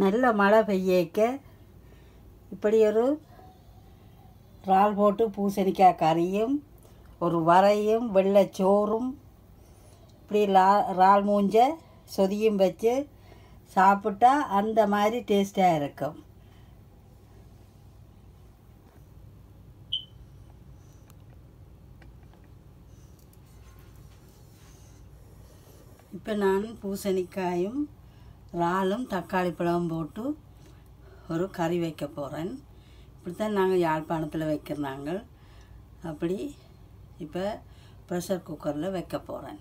நல்ல மழை பெய்யக்க. இப்படி ஒரு இறால் போட்டு பூசணிக்காய் கறியும் ஒரு வரையும் வெள்ளைச்சோறும் இப்படி லா இறால் மூஞ்ச சொதியும் வச்சு சாப்பிட்டா அந்த மாதிரி டேஸ்ட்டாக இருக்கும். இப்போ நான் பூசணிக்காயும் இறாலும் தக்காளி பழம் போட்டு ஒரு கறி வைக்க போகிறேன் இப்படி தான் நாங்கள் யாழ்ப்பாணத்தில் வைக்கிறாங்க அப்படி இப்போ ப்ரெஷர் குக்கரில் வைக்க போகிறேன்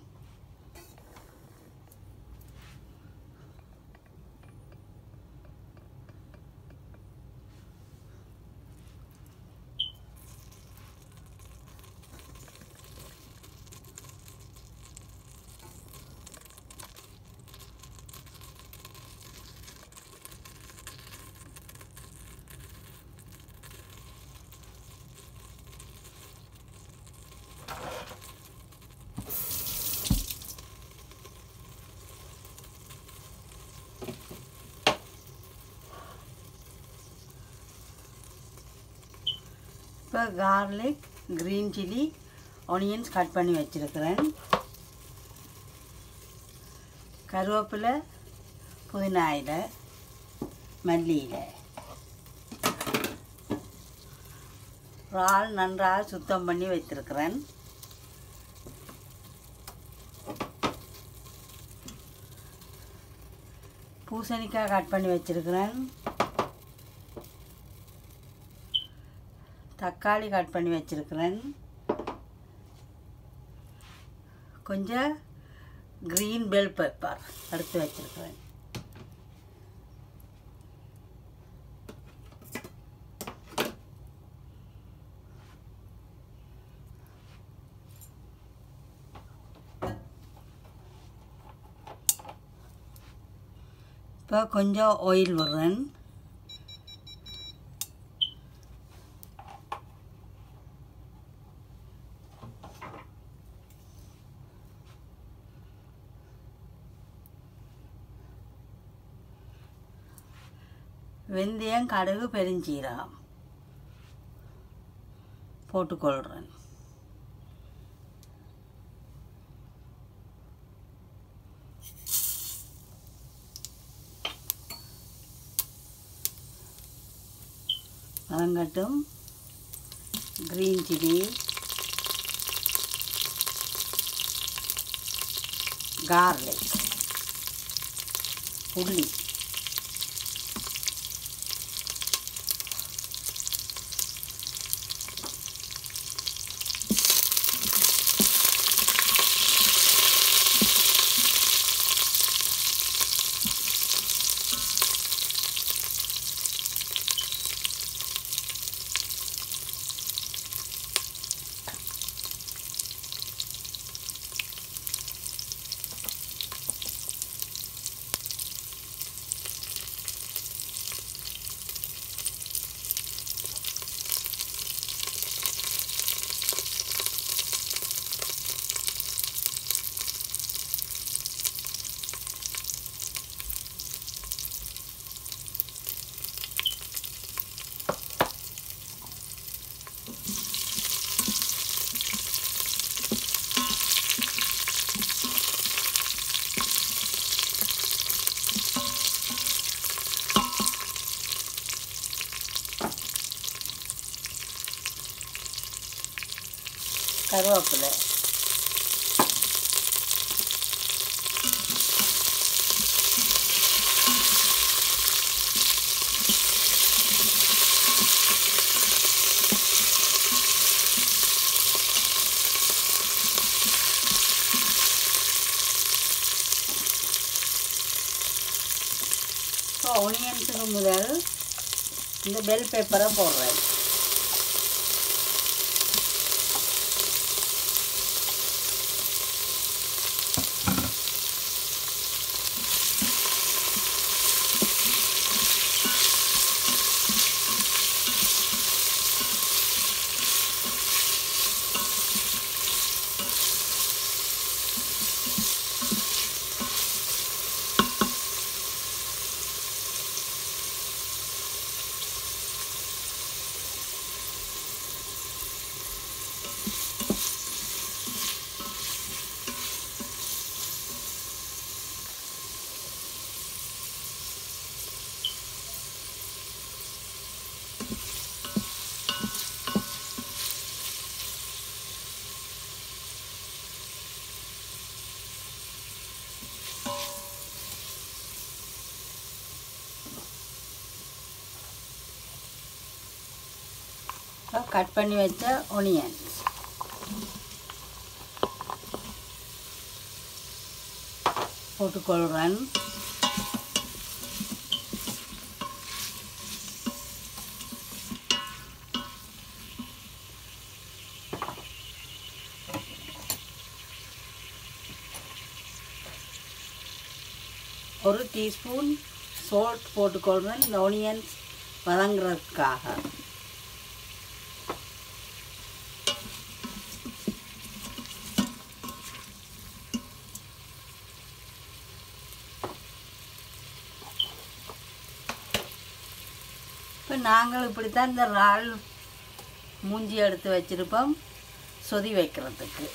இப்போ garlic green chilli onions cut பண்ணி வச்சுருக்கிறேன். கருவேப்பிலை புதினா இலை மல்லி இலை. இறால் நன்றாக சுத்தம் பண்ணி வைத்திருக்கிறேன். பூசணிக்காய் கட் பண்ணி வச்சுருக்கிறேன். தக்காளி கட் பண்ணி வச்சுருக்கிறேன். கொஞ்சம் க்ரீன் பெல் பெப்பர் எடுத்து வச்சுருக்கிறேன். இப்போ கொஞ்சம் ஆயில் விடுறேன். வெந்தயம் கடுகு பெருஞ்சீரகம். போட்டுக்கொள்கிறேன் வதங்கட்டும் க்ரீன் சில்லி கார்லிக் உள்ளி கருவேப்பிலை. இப்போ ஒனியன்ஸுக்கு முதல் இந்த பெல் பேப்பரை போடுறேன். கட் பண்ணி வச்ச ஒனியன்ஸ் போட்டுக்கொள்கிறேன் ஒரு டீஸ்பூன் சால்ட் போட்டுக்கொள்கிறேன் இந்த ஒனியன்ஸ் வதங்குறதுக்காக. இப்போ நாங்கள் இப்படித்தான் இந்த இறால் மூஞ்சி எடுத்து வச்சுருப்போம். சொதி வைக்கிறதுக்கு.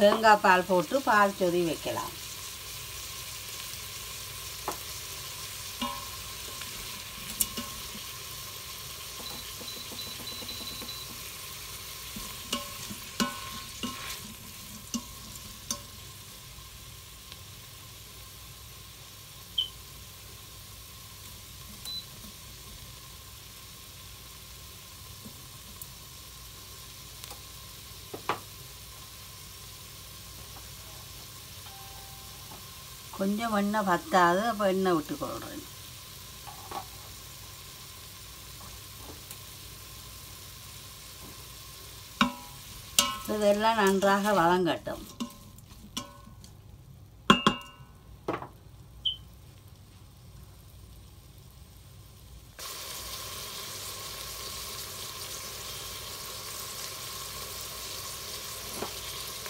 தேங்காய் பால் போட்டு பால் சொதி வைக்கலாம். கொஞ்சம் எண்ணெய் பத்தாது அப்போ எண்ணெய் விட்டு கொள்கிறேன் இதெல்லாம் நன்றாக வளங்கட்டும்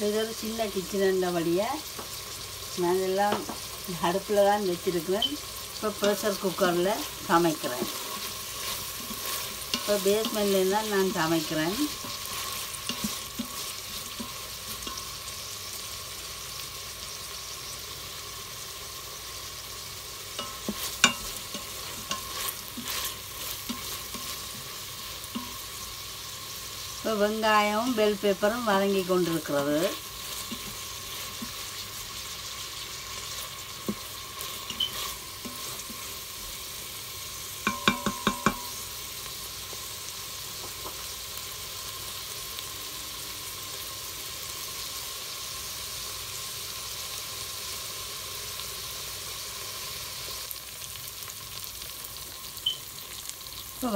இது ஒரு சின்ன கிச்சன் கிச்சனுண்டபடியாக நான் எல்லாம் அடுப்பில் தான் வச்சுருக்கிறேன். இப்போ ப்ரெஷர் குக்கரில் சமைக்கிறேன். இப்போ பேஸ்மெண்ட்லேருந்து தான் நான் சமைக்கிறேன். இப்போ வெங்காயமும் பெல் பேப்பரும் வதங்கி கொண்டிருக்கிறது.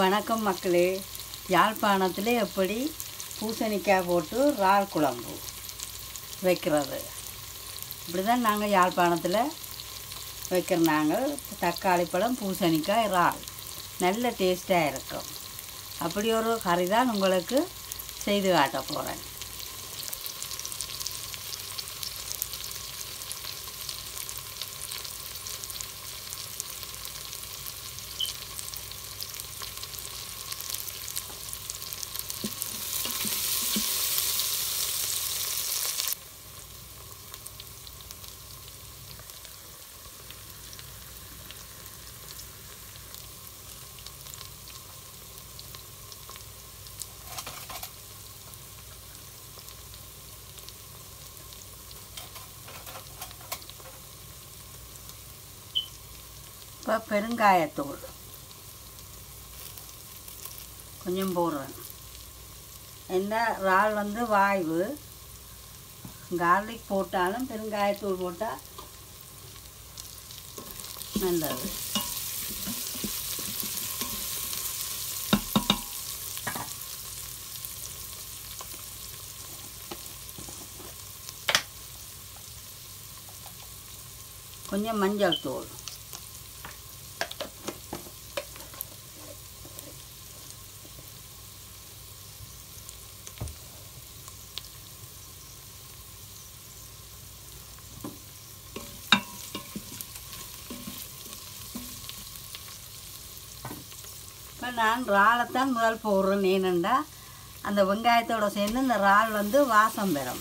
வணக்கம் மக்களே. யாழ்ப்பாணத்தில் எப்படி பூசணிக்காய் போட்டு இறால் குழம்பு வைக்கிறது? இப்படி தான் நாங்கள் யாழ்ப்பாணத்தில் வைக்கிற நாங்கள் தக்காளி பழம் பூசணிக்காய் இறால். நல்ல டேஸ்ட்டாக இருக்கும். அப்படி ஒரு கறி தான் உங்களுக்கு செய்து காட்ட போகிறேன் இப்போ பெருங்காயத்தூள். கொஞ்சம் போடுறேன். இந்த இறால் வந்து வாய்வு. கார்லிக் போட்டாலும் பெருங்காயத்தூள் போட்டால் நல்லது. கொஞ்சம் மஞ்சள் தூள். இப்போ நான் இறாலைத்தான் முதல் போடுறேன் ஏனெண்டா அந்த வெங்காயத்தோட சேர்ந்து இந்த இறால் வந்து வாசம் பெறும்.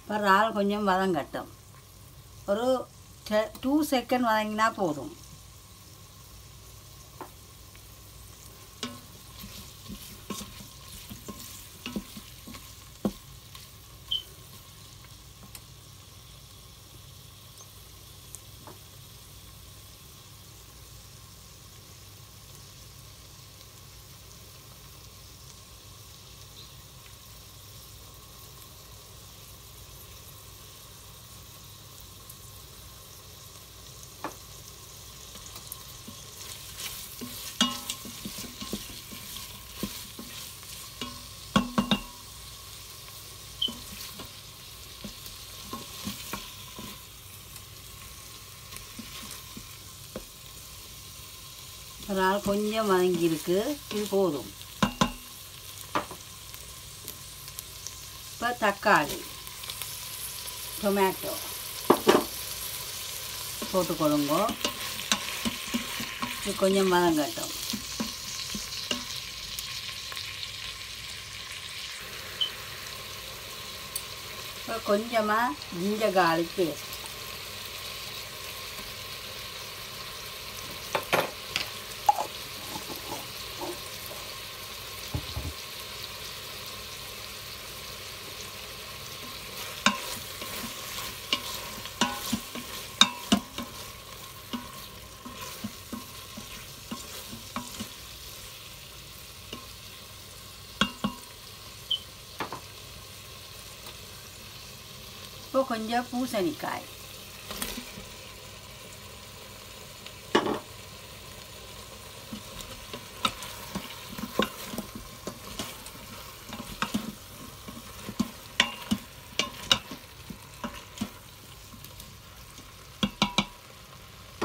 இப்போ இறால் கொஞ்சம் வதங்கட்டும். ஒரு டூ செகண்ட் வதங்கினா போதும். அதனால் கொஞ்சம் வதங்கியிருக்கு. இது போதும். இப்போ தக்காளி டொமேட்டோ போட்டுக்கொள்ளுங்க இது கொஞ்சம் வதங்கட்டும். இப்போ கொஞ்சமாக ஜிஞ்ச garlic பேஸ்ட் இப்போ கொஞ்சம் பூசணிக்காய்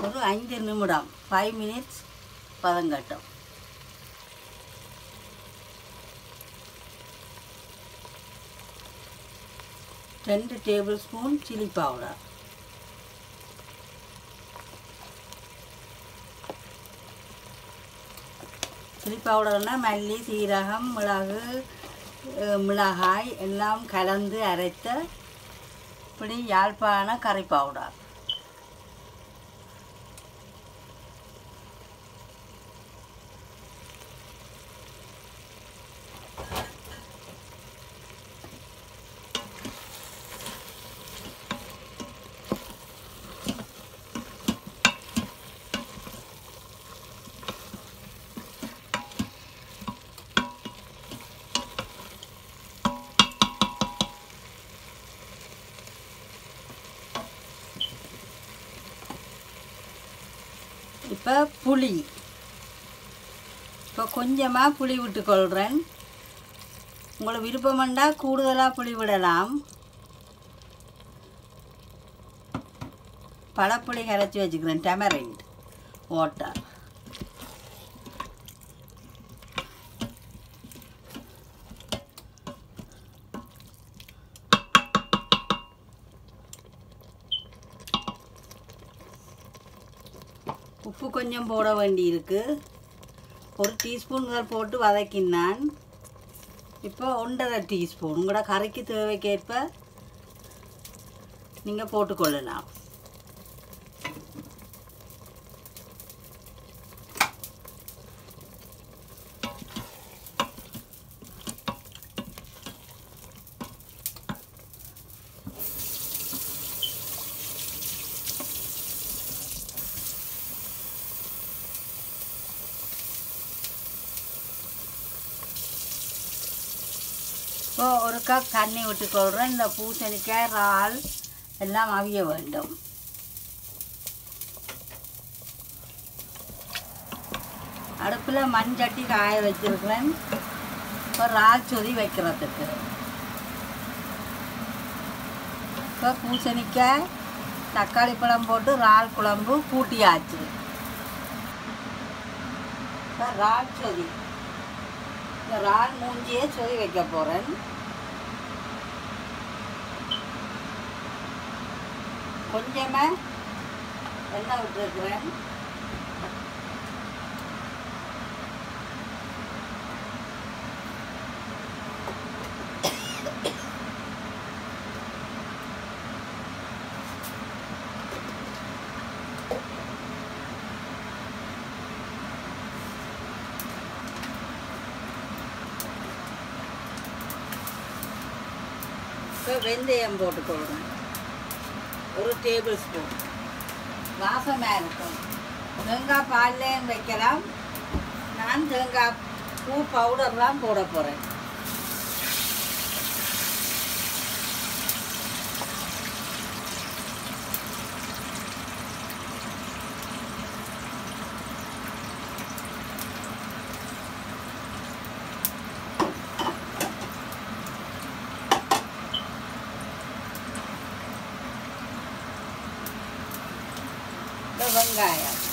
ஒரு ஐந்து நிமிடம் ஃபைவ் மினிட்ஸ் பதங்கட்டும் ரெண்டு tablespoon chilli powder. Chilli பவுடர்னால் மல்லி சீரகம் மிளகு மிளகாய் எல்லாம் கலந்து அரைத்த இப்படி யாழ்ப்பாண கறி பவுடர் இப்போ புளி இப்போ கொஞ்சமாக புளி விட்டுக்கொள்கிறேன் உங்களை விருப்பமெண்டா கூடுதலாக புளி விடலாம். பழப்புளி கரைச்சி வச்சுக்கிறேன் டெமரைண்ட் வாட்டர். கொஞ்சம் போட வேண்டியிருக்கு. ஒரு டீஸ்பூன் முதல் போட்டு வதக்கினான் இப்போ ஒன்றரை டீஸ்பூன். உங்களோட கறிக்கு தேவைக்கேற்ப நீங்கள் போட்டுக்கொள்ளலாம். இப்போ ஒரு கப் தண்ணி விட்டுக்கொள்கிறேன் இந்த பூசணிக்காய் இறால் எல்லாம் அவிய வேண்டும். அடுப்பில் மண்சட்டி காய வச்சிருக்கிறேன். இப்போ இறால் சொதி வைக்கிறதுக்கு. இப்போ பூசணிக்காய் தக்காளி பழம் போட்டு இறால் குழம்பு கூட்டியாச்சு இப்போ இறால் சொதி இந்த இறால் மூஞ்சியே சொதி வைக்க போகிறேன் கொஞ்சமாக எண்ணெய் விட்டுருக்குறேன் இப்போ வெந்தயம் போட்டுக்கொள்கிறேன் ஒரு டேபிள் ஸ்பூன் வாசமாக இருக்கும் தேங்காய் பால்லையும் வைக்கலாம் நான் தேங்காய் பூ பவுடர்லாம் போட போகிறேன் 这能改呀